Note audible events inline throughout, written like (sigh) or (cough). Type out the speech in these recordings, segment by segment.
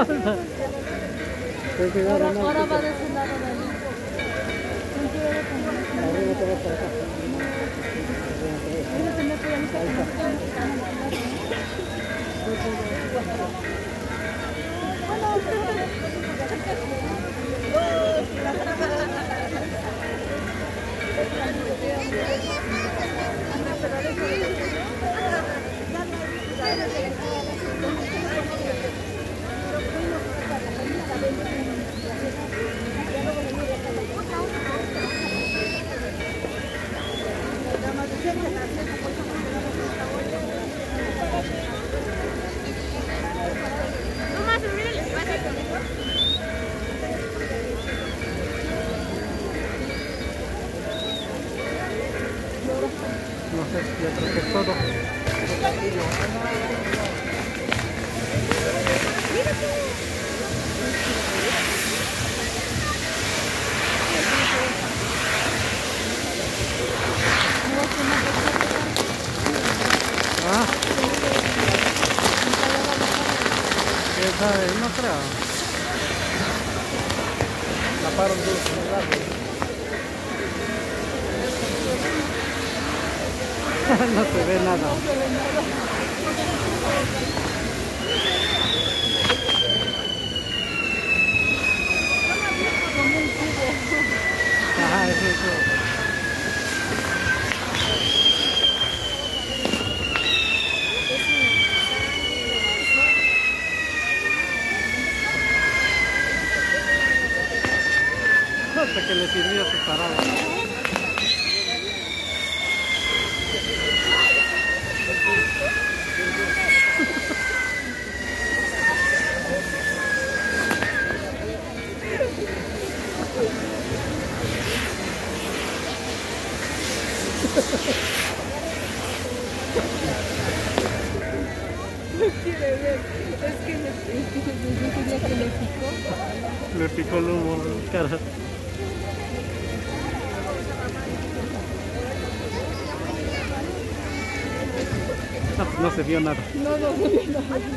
(laughs) 我我来吧，你坐那儿。No se vio nada. No, no, no, ah, no.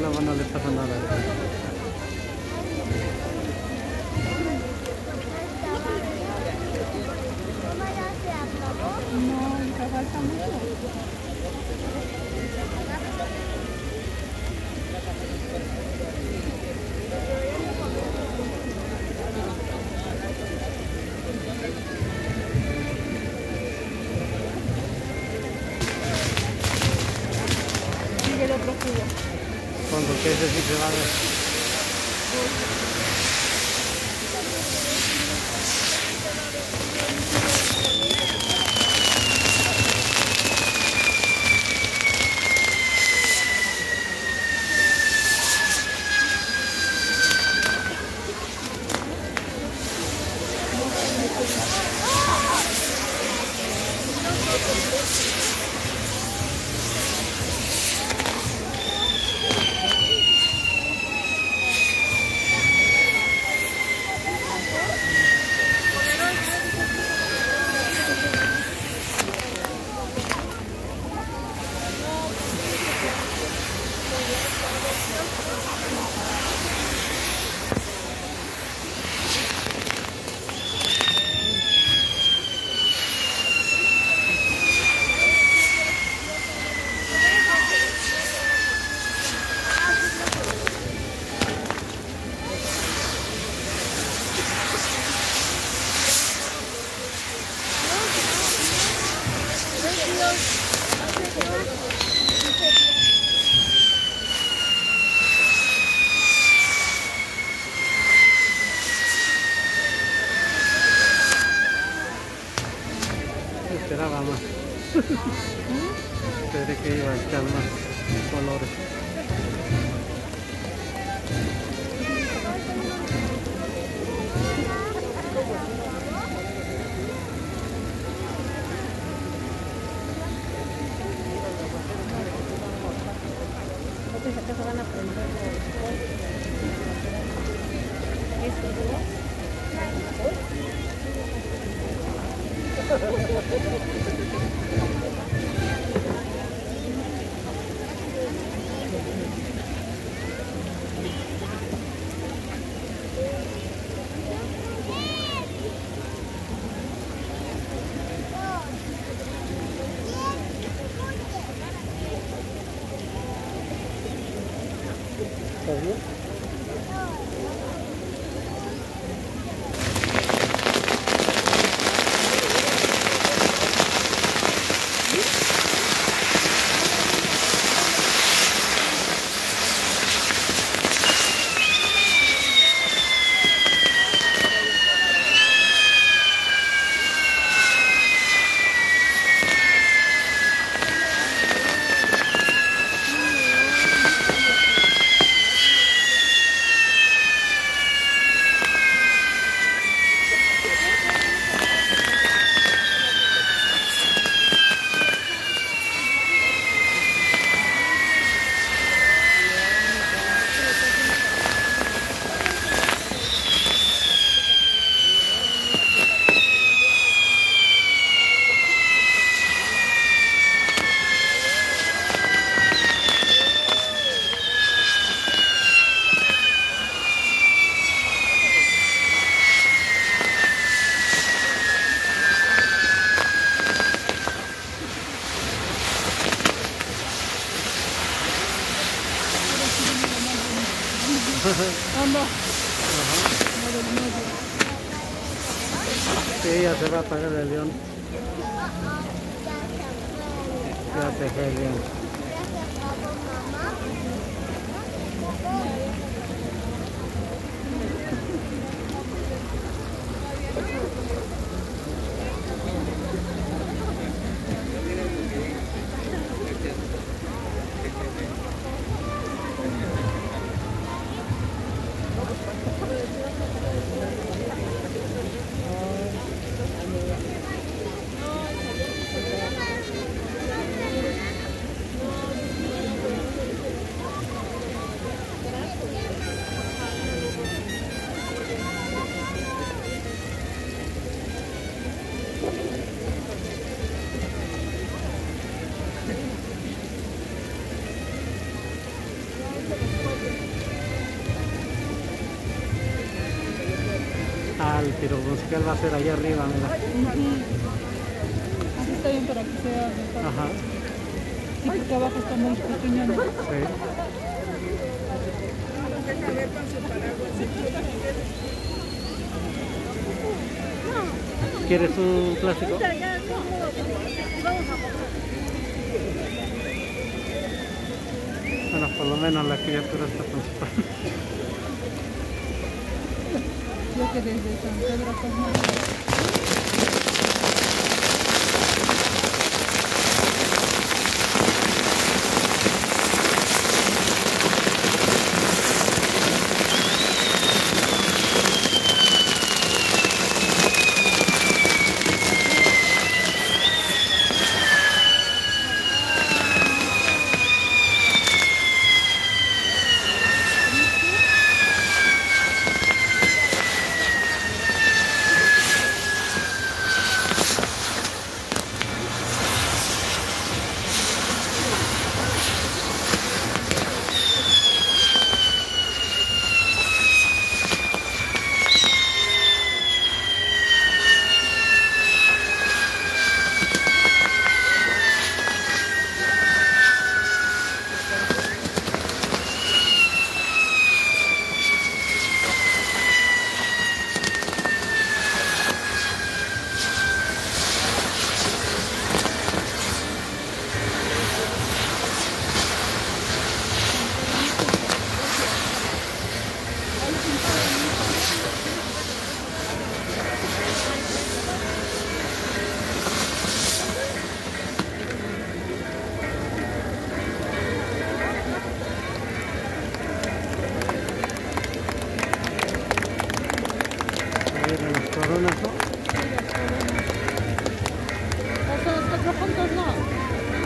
No, no, no le pasa nada. No, le falta mucho. de que iba a estar más colores. que se van a aprender estos dos. Sí, ya se va a apagar el león. Ya te fue bien. Ah, el tiro musical va a ser allá arriba, mira. Así está bien para que sea mejor. Ajá, Sí, porque abajo está muy pequeño. ¿no? sí. ¿Quieres un clásico? Bueno, por lo menos la criatura está principal. Yo que desde San Pedro hasta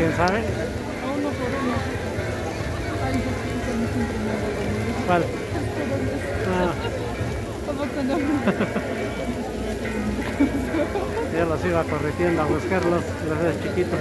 que me siento muy bien. ¿Cuál? Ah, ¿Cómo que no? ya los iba corrigiendo a buscarlos, los ves chiquitos.